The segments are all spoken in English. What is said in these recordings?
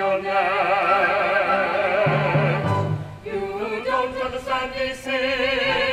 millionaire. You don't understand this. say.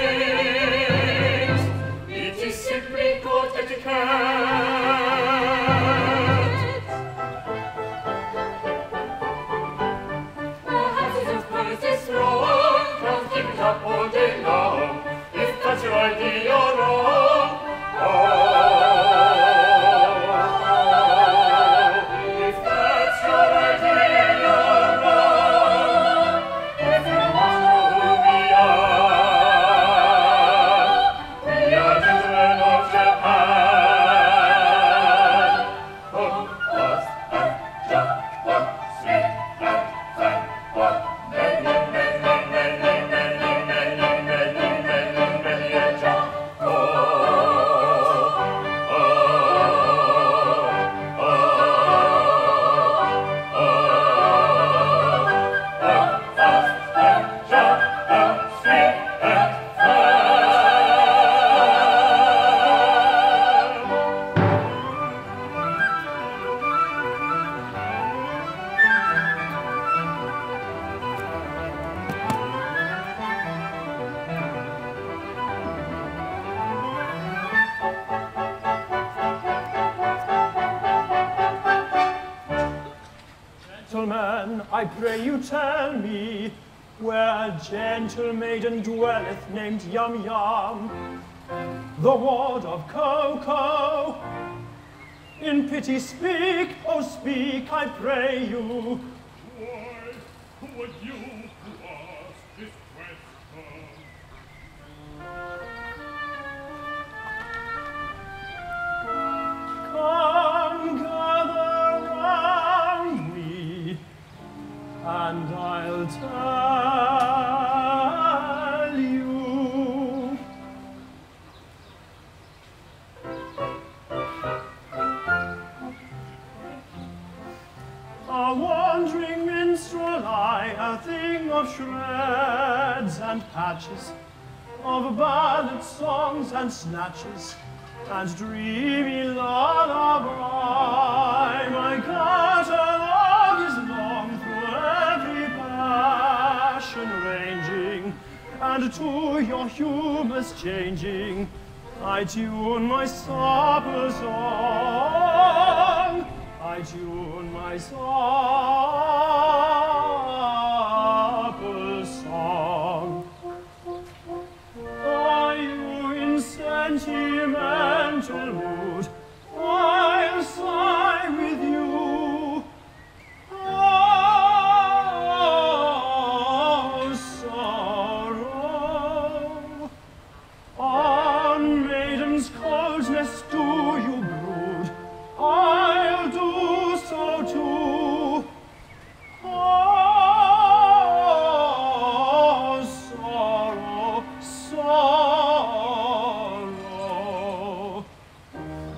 Yum yum, the ward of Ko-Ko. In pity speak, oh speak, I pray you. A wandering minstrel I, a thing of shreds and patches, of ballad songs and snatches, and dreamy lullaby. My catalogue is long through every passion ranging, and to your humours changing, I tune my supper song. I tune my supper sorrow.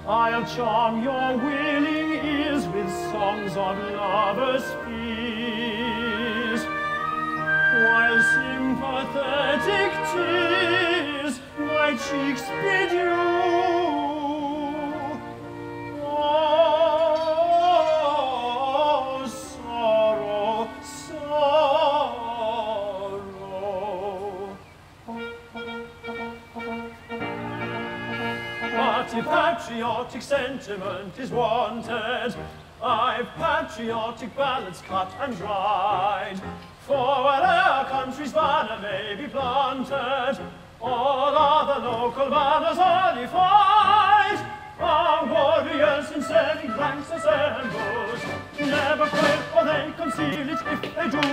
I'll charm your willing ears with songs of lovers' fears, while sympathetic tears my cheeks bid you. Patriotic sentiment is wanted, I've patriotic ballads cut and dried. For where our country's banner may be planted, all other local banners are defied. Our warriors in serving ranks assembled, never quail or they conceal it if they do.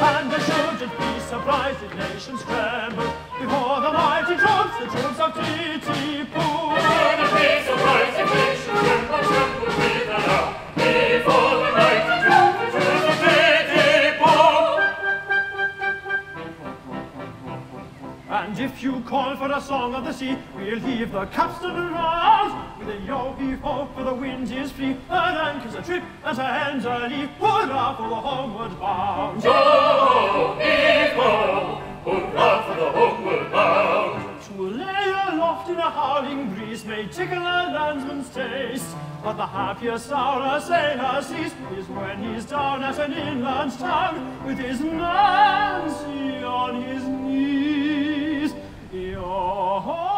And they shouldn't be surprised if nations tremble before the mighty the troops of Titipu. Shouldn't be surprised if nations tremble, tremble with alarm before the mighty the troops of Titipu. And if you call for a song of the sea, we'll heave the capstan around. With a yo ho, for the wind is free, and anchors a trip, and a hands a lee. Hurrah for the homeward bound. Ho, heave ho, hurrah for the were bound. To lay aloft in a howling breeze may tickle a landsman's taste, but the happiest hour a sailor sees is when he's down at an inland town with his Nancy on his knees. Yo-ho!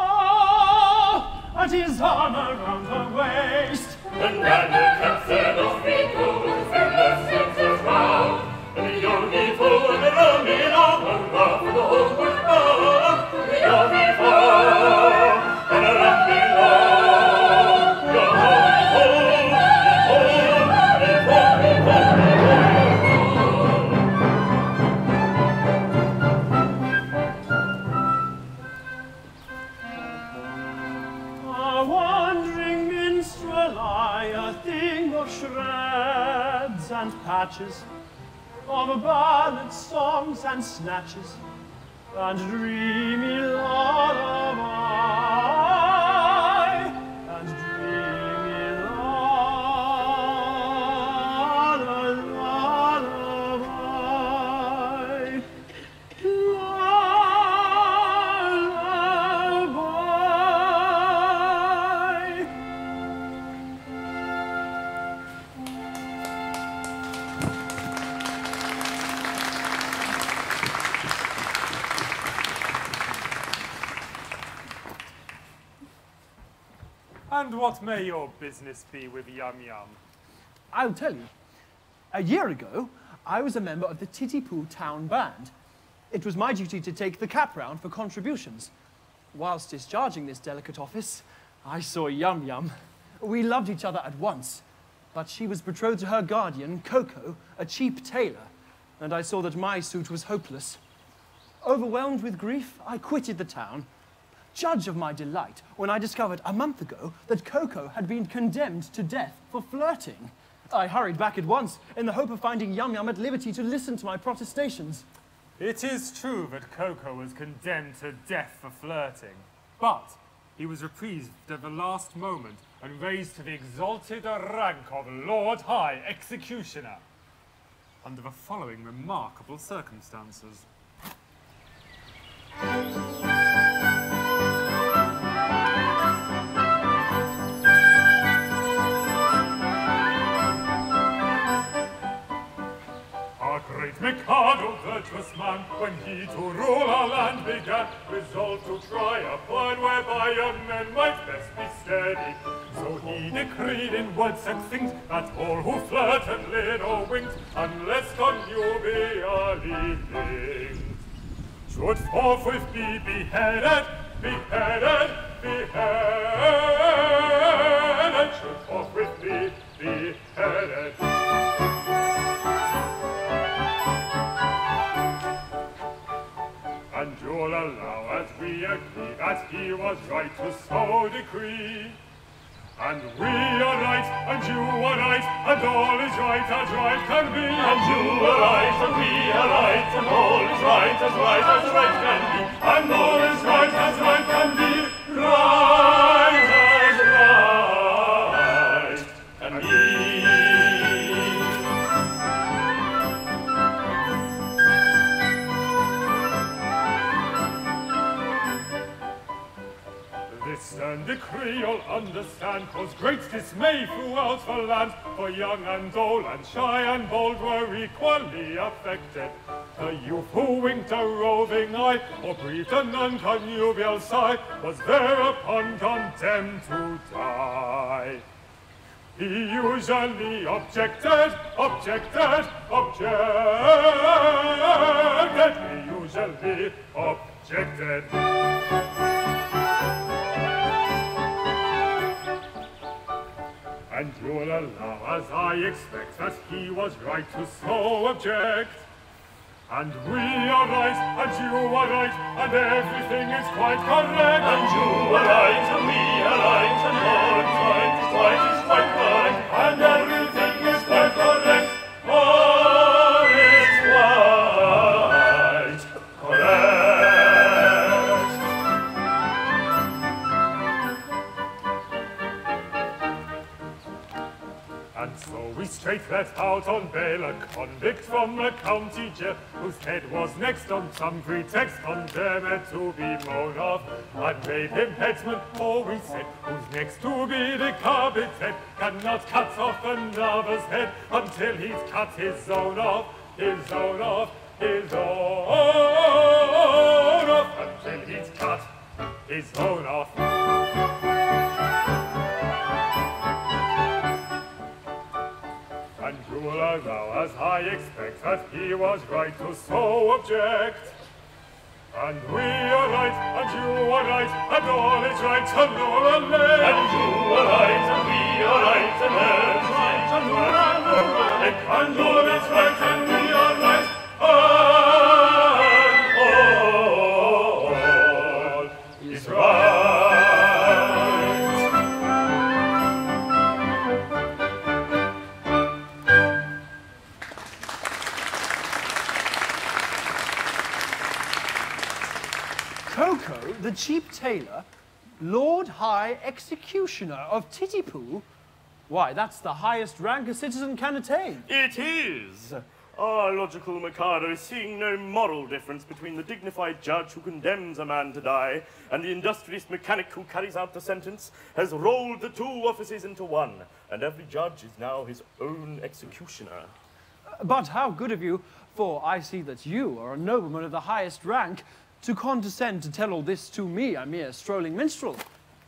and his arm around her waist. And then the captain of me goes and the center's round, and the young people and the running on and rough, the whole world. round. Patches, of ballads, songs, and snatches, and dreamy lullaby, business be with Yum Yum? I'll tell you. A year ago, I was a member of the Titipu Town Band. It was my duty to take the cap round for contributions. Whilst discharging this delicate office, I saw Yum Yum. We loved each other at once, but she was betrothed to her guardian, Ko-Ko, a cheap tailor, and I saw that my suit was hopeless. Overwhelmed with grief, I quitted the town. Judge of my delight when I discovered a month ago that Ko-Ko had been condemned to death for flirting. I hurried back at once in the hope of finding Yum Yum at liberty to listen to my protestations. It is true that Ko-Ko was condemned to death for flirting, but he was reprieved at the last moment and raised to the exalted rank of Lord High Executioner under the following remarkable circumstances. Mikado, virtuous man, when he to rule our land began, resolved to try a plan whereby young men might best be steady. So he decreed in words succinct that all who flirted, lit or winked, unless connubially linked, should forthwith be beheaded, beheaded, beheaded, that he was right to so decree. And we are right, and you are right, and all is right as right can be. And you are right, and we are right, and all is right as right as right can be. And all is right as right can be. Decree you'll understand caused great dismay throughout the land, for young and old and shy and bold were equally affected. The youth who winked a roving eye or breathed an unconnubial sigh was thereupon condemned to die. He usually objected, objected, objected. He usually objected. And you'll allow, as I expect, that he was right to so object. And we are right, and you are right, and everything is quite correct. And you are right, and we are right, and all is right, is right, is quite right, and straight let out on bail a convict from a county jail, whose head was next on some pretext condemned to be mown off, and made him headsman, for we said, who's next to be decapitated, cannot cut off another's head until he's cut his own off, his own off, his own off, until he's cut his own off. You'll allow, as I expect, that he was right to so object. And we are right, and you are right, and all is right, and all are left. And you are right, and we are right, and all is right, and all are right, And all is right, and we are right, cheap tailor, Lord High Executioner of Titipu? Why, that's the highest rank a citizen can attain. It is. Our logical Mikado is seeing no moral difference between the dignified judge who condemns a man to die and the industrious mechanic who carries out the sentence, has rolled the two offices into one, and every judge is now his own executioner. But how good of you, for I see that you are a nobleman of the highest rank, to condescend to tell all this to me, a mere strolling minstrel.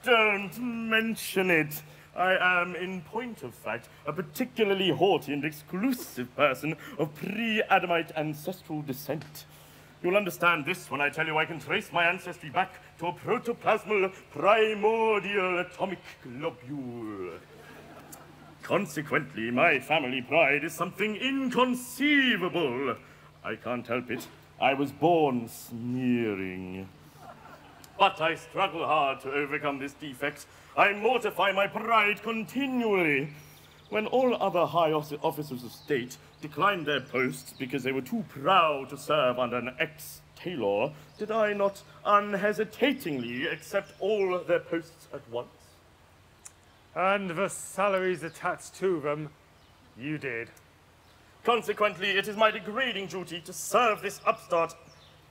Don't mention it. I am, in point of fact, a particularly haughty and exclusive person of pre-Adamite ancestral descent. You'll understand this when I tell you I can trace my ancestry back to a protoplasmal primordial atomic globule. Consequently, my family pride is something inconceivable. I can't help it. I was born sneering. But I struggle hard to overcome this defect. I mortify my pride continually. When all other high officers of state declined their posts because they were too proud to serve under an ex-tailor, did I not unhesitatingly accept all their posts at once? And the salaries attached to them, you did. Consequently, it is my degrading duty to serve this upstart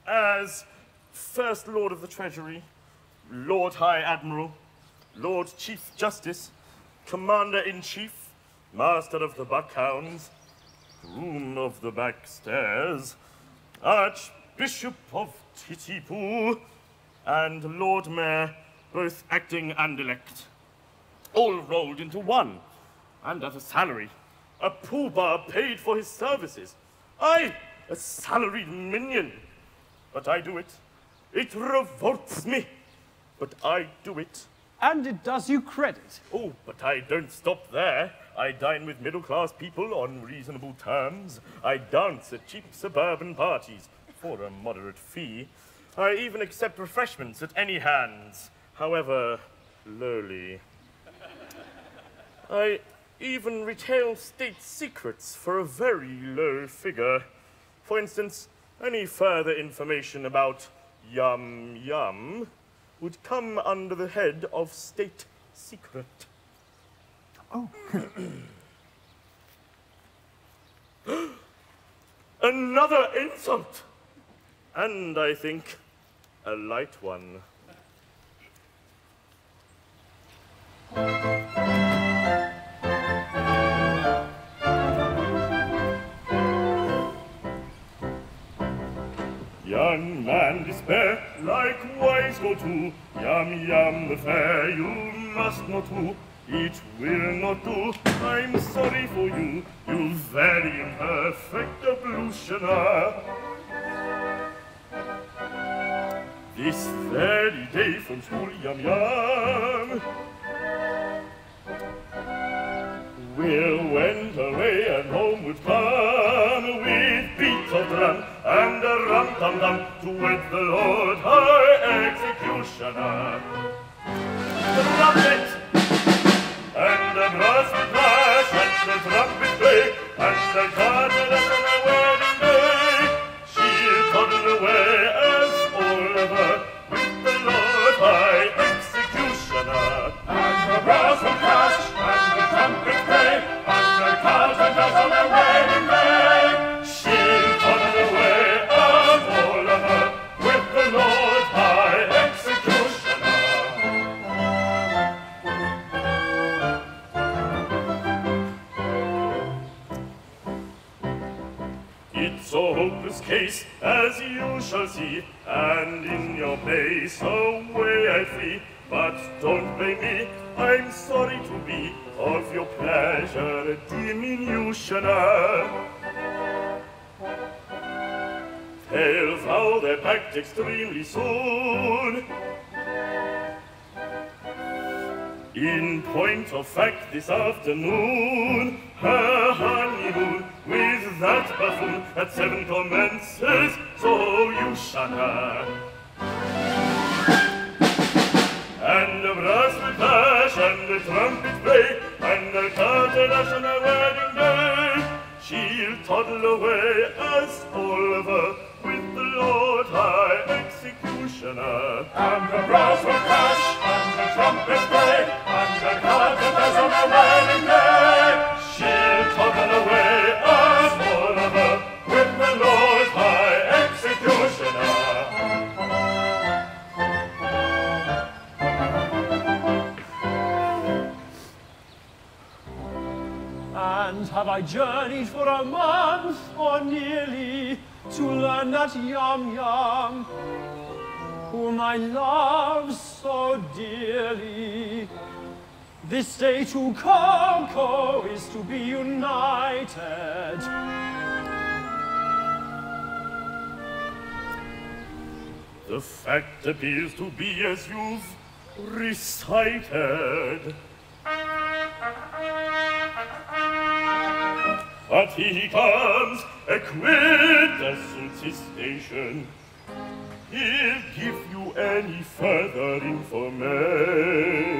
as First Lord of the Treasury, Lord High Admiral, Lord Chief Justice, Commander in Chief, Master of the Buckhounds, Groom of the Backstairs, Archbishop of Titipu, and Lord Mayor, both acting and elect. All rolled into one, and at a salary. A Pooh-Bah paid for his services. I, a salaried minion. But I do it. It revolts me. But I do it. And it does you credit. Oh, but I don't stop there. I dine with middle class people on reasonable terms. I dance at cheap suburban parties for a moderate fee. I even accept refreshments at any hands, however lowly. I even retail state secrets for a very low figure. For instance, any further information about Yum Yum would come under the head of state secret. Oh. Another insult! And I think a light one. Eh, likewise go to, yam yam the fair, you must not who, it will not do, I'm sorry for you, you very imperfect ablutioner. This very day from school, yam yam, will went away and home would come with beats of drum and a rum tum tum to wait the Lord high executioner. The trumpet and the brass will flash and the trumpet play and the car act extremely soon. In point of fact, this afternoon, her honeymoon with that buffoon at seven commences, so you shun her. And the brass will dash, and the trumpet play, and the carter dash on her wedding day. She'll toddle away as And have I journeyed for a month or nearly to learn that Yum Yum, whom I love so dearly, this day to Ko-Ko is to be united. The fact appears to be as you've recited. But he comes as suits his station. He'll give you any further information.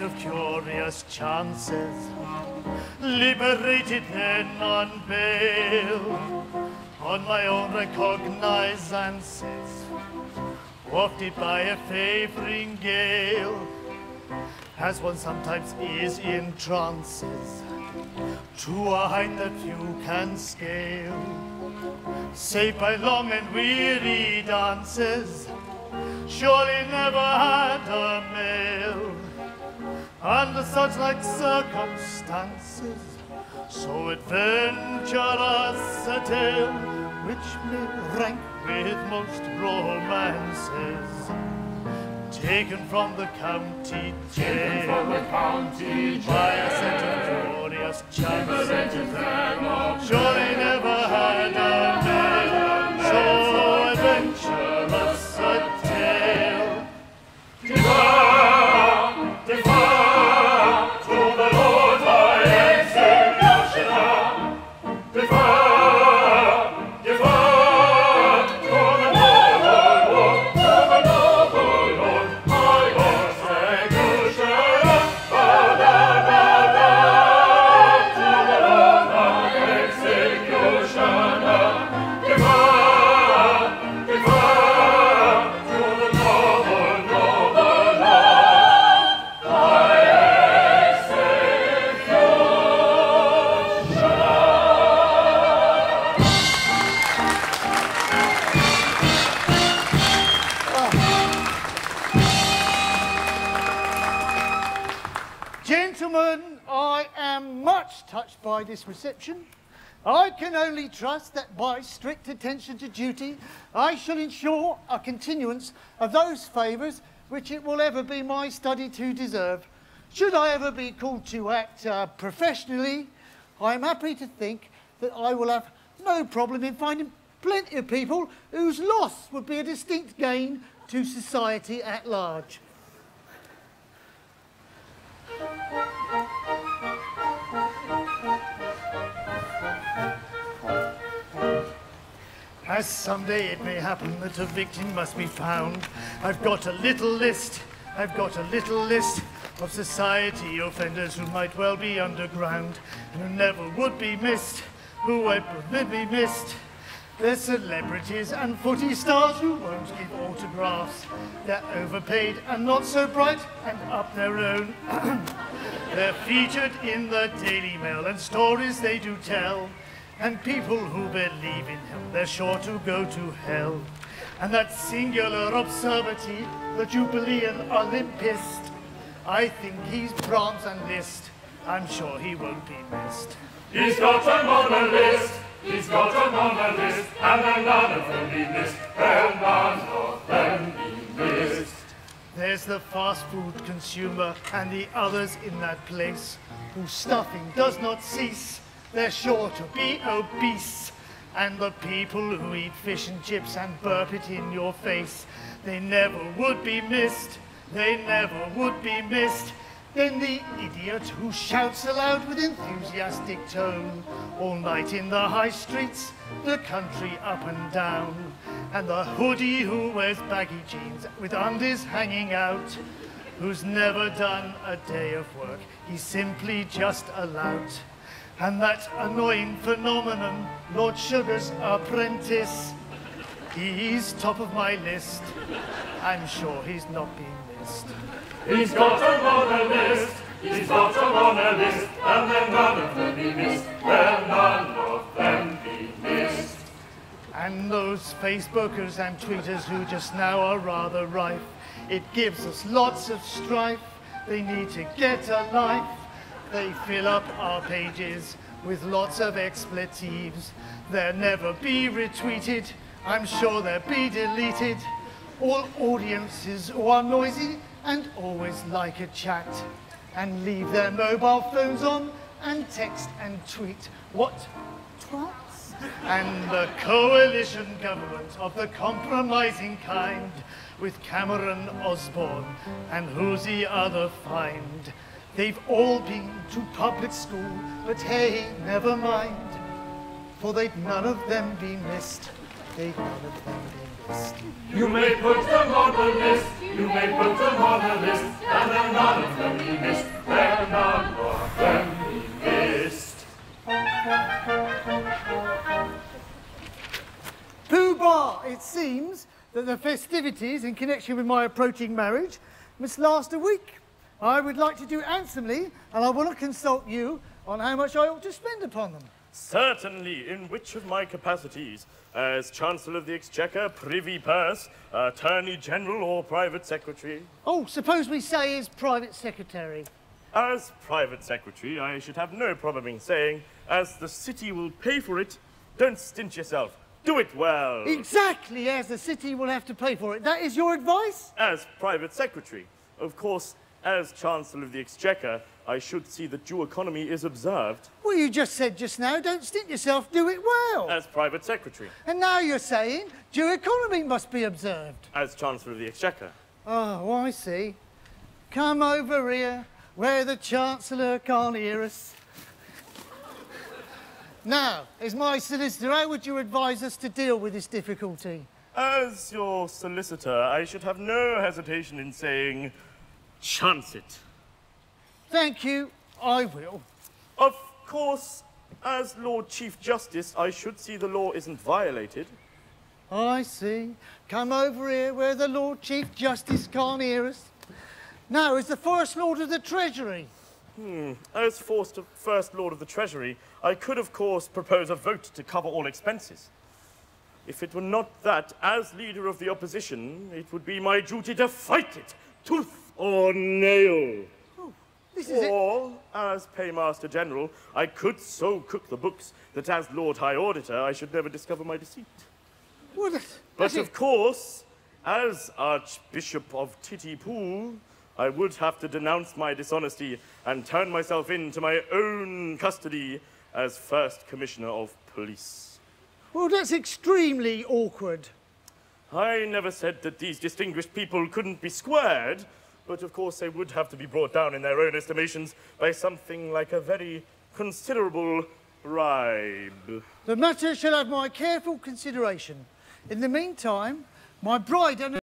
Of curious chances, liberated then on bail, on my own recognizances, wafted by a favoring gale, as one sometimes is in trances, to a height that few can scale. Saved by long and weary dances, surely never had a male under such like circumstances. So adventurous a tale, which may rank with most romances, taken from the county jail, From the county by strict attention to duty, I shall ensure a continuance of those favours which it will ever be my study to deserve. Should I ever be called to act uh, professionally, I am happy to think that I will have no problem in finding plenty of people whose loss would be a distinct gain to society at large. As someday it may happen that a victim must be found, I've got a little list, I've got a little list of society offenders who might well be underground, who never would be missed, who would be missed. They're celebrities and footy stars who won't give autographs. They're overpaid and not so bright and up their own. They're featured in the Daily Mail and stories they do tell. And people who believe in him, they're sure to go to hell. And that singular absurdity, the Jubilean Olympist, I think he's bronze and list. I'm sure he won't be missed. He's got a list, he's got a list, and then none of them be missed, and none of them be missed. There's the fast food consumer and the others in that place whose stuffing does not cease. They're sure to be obese. And the people who eat fish and chips and burp it in your face, they never would be missed. They never would be missed. Then the idiot who shouts aloud with enthusiastic tone all night in the high streets, the country up and down. And the hoodie who wears baggy jeans with undies hanging out, who's never done a day of work, he's simply just a lout. And that annoying phenomenon, Lord Sugar's apprentice, he's top of my list. I'm sure he's not being missed. He's got them on a list, he's got them on a list, and then none of them be missed, then none of them be missed. And those Facebookers and tweeters who just now are rather rife, it gives us lots of strife. They need to get a life. They fill up our pages with lots of expletives. They'll never be retweeted. I'm sure they'll be deleted. All audiences who are noisy and always like a chat and leave their mobile phones on and text and tweet. What? Twats? And the coalition government of the compromising kind with Cameron Osborne and who's the other find. They've all been to public school, but hey, never mind. For they've none of them been missed. They've none of them been missed. You may put them on the list, you may put them on the list, and then none of them be missed, then none of them be missed. Pooh Bah, it seems that the festivities in connection with my approaching marriage must last a week. I would like to do handsomely, and I want to consult you on how much I ought to spend upon them. Certainly, in which of my capacities, as Chancellor of the Exchequer, Privy Purse, Attorney General, or Private Secretary? Oh, suppose we say as private secretary. As Private Secretary, I should have no problem in saying, as the city will pay for it, don't stint yourself. Do it well. Exactly as the city will have to pay for it. That is your advice? As Private Secretary, of course, as Chancellor of the Exchequer, I should see that due economy is observed. Well, you just said just now, don't stint yourself, do it well. As Private Secretary, and now you're saying due economy must be observed. as Chancellor of the Exchequer. Oh, I see. Come over here, where the Chancellor can't hear us. Now, as my solicitor, how would you advise us to deal with this difficulty? As your solicitor, I should have no hesitation in saying, chance it. Thank you, I will. Of course, as Lord Chief Justice, I should see the law isn't violated. I see. Come over here where the Lord Chief Justice can't hear us. Now, as the First Lord of the Treasury, hmm, As First, First Lord of the Treasury, I could, of course, propose a vote to cover all expenses. If it were not that, as leader of the opposition, it would be my duty to fight it, tooth or nail. Oh, this is it. Or, as Paymaster General, I could so cook the books that as Lord High Auditor I should never discover my deceit. Well, that's, But of it. course, as Archbishop of Titipu, I would have to denounce my dishonesty and turn myself into my own custody as First Commissioner of Police. Well, that's extremely awkward. I never said that these distinguished people couldn't be squared, but of course they would have to be brought down in their own estimations by something like a very considerable bribe. The matter shall have my careful consideration. In the meantime, my bride and